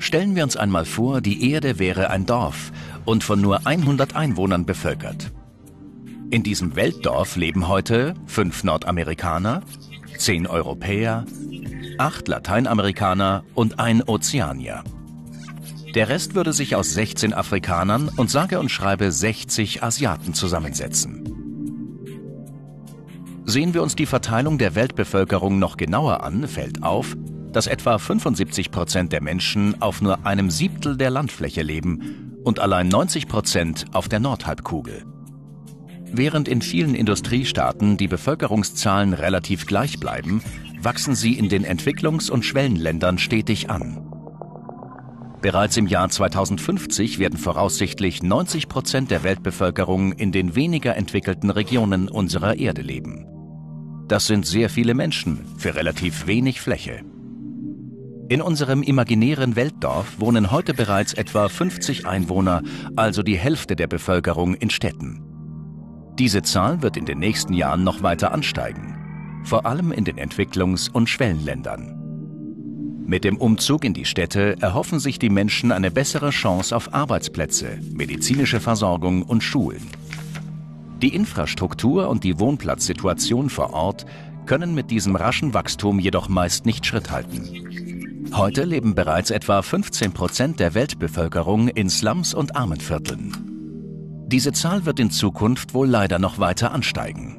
Stellen wir uns einmal vor, die Erde wäre ein Dorf und von nur 100 Einwohnern bevölkert. In diesem Weltdorf leben heute fünf Nordamerikaner, zehn Europäer, acht Lateinamerikaner und ein Ozeanier. Der Rest würde sich aus 16 Afrikanern und sage und schreibe 60 Asiaten zusammensetzen. Sehen wir uns die Verteilung der Weltbevölkerung noch genauer an, fällt auf, dass etwa 75 Prozent der Menschen auf nur einem Siebtel der Landfläche leben und allein 90 Prozent auf der Nordhalbkugel. Während in vielen Industriestaaten die Bevölkerungszahlen relativ gleich bleiben, wachsen sie in den Entwicklungs- und Schwellenländern stetig an. Bereits im Jahr 2050 werden voraussichtlich 90 Prozent der Weltbevölkerung in den weniger entwickelten Regionen unserer Erde leben. Das sind sehr viele Menschen für relativ wenig Fläche. In unserem imaginären Weltdorf wohnen heute bereits etwa 50 Einwohner, also die Hälfte der Bevölkerung in Städten. Diese Zahl wird in den nächsten Jahren noch weiter ansteigen, vor allem in den Entwicklungs- und Schwellenländern. Mit dem Umzug in die Städte erhoffen sich die Menschen eine bessere Chance auf Arbeitsplätze, medizinische Versorgung und Schulen. Die Infrastruktur und die Wohnplatzsituation vor Ort können mit diesem raschen Wachstum jedoch meist nicht Schritt halten. Heute leben bereits etwa 15 Prozent der Weltbevölkerung in Slums und Armenvierteln. Diese Zahl wird in Zukunft wohl leider noch weiter ansteigen.